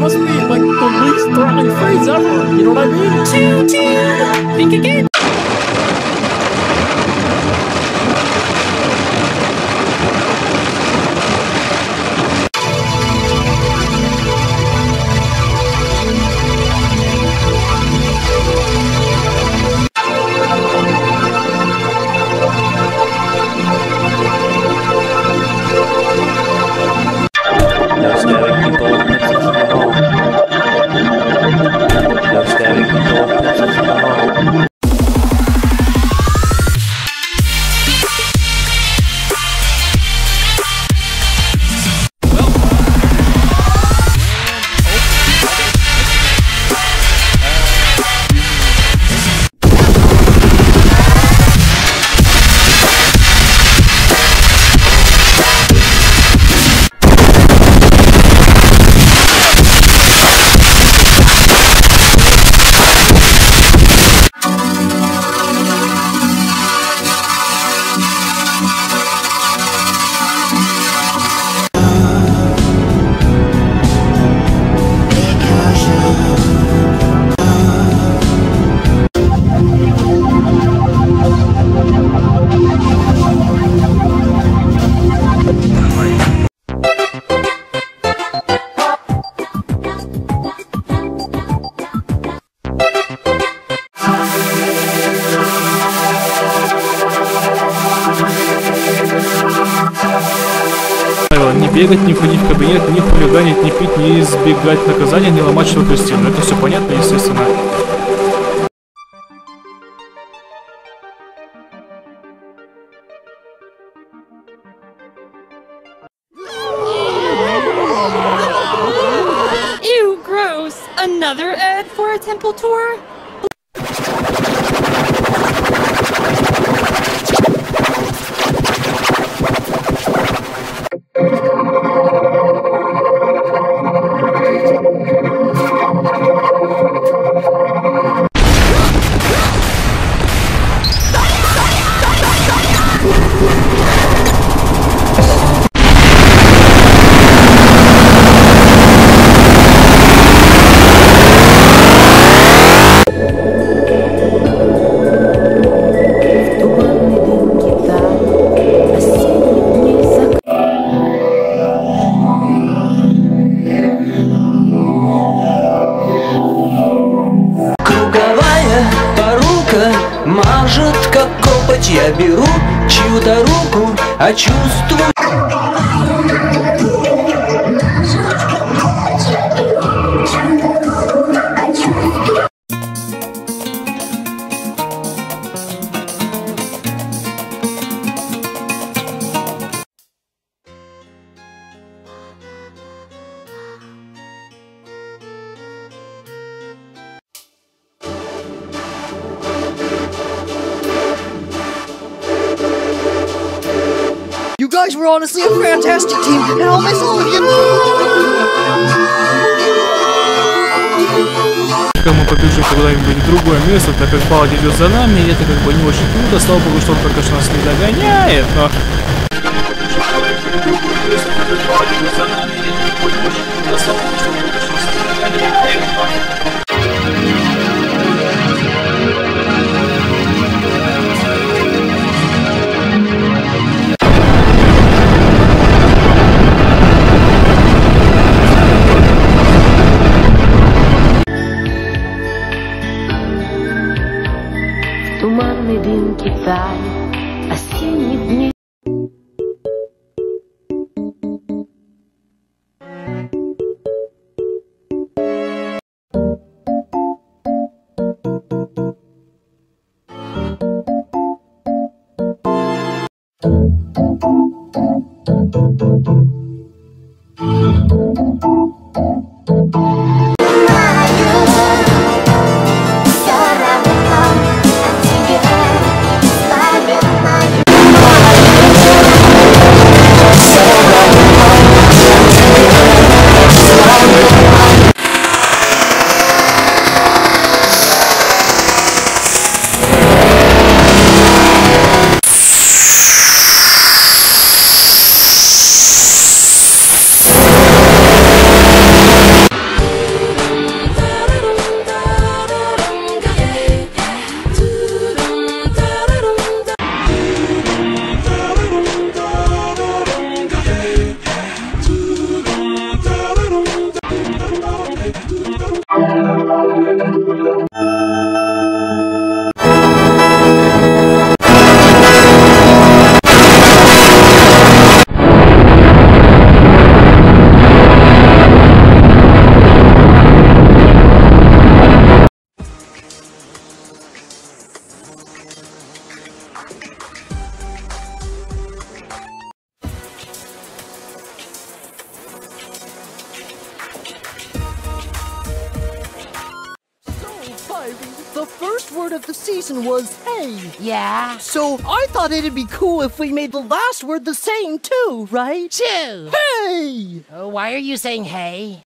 must be like the least threatening phrase ever. You know what I mean? Choo choo. Think again. Бегать, не входить в кабинет, не хулиганить, не пить, не избегать наказания, не ломать что-то стену. Это все понятно, естественно. Ew, gross. Another ad for a temple tour? Как копоть Я беру чью-то руку, а чувствую guys were honestly a fantastic team, and I'll miss all of you. Мы побежим куда-нибудь в другое место, так как Балди идет за нами, и это как бы не очень круто. Слава богу, что он пока что нас не догоняет, но... виден Китай осенних дней. The first word of the season was hey. Yeah? So I thought it'd be cool if we made the last word the same too, right? Too. Hey! Uh, why are you saying hey?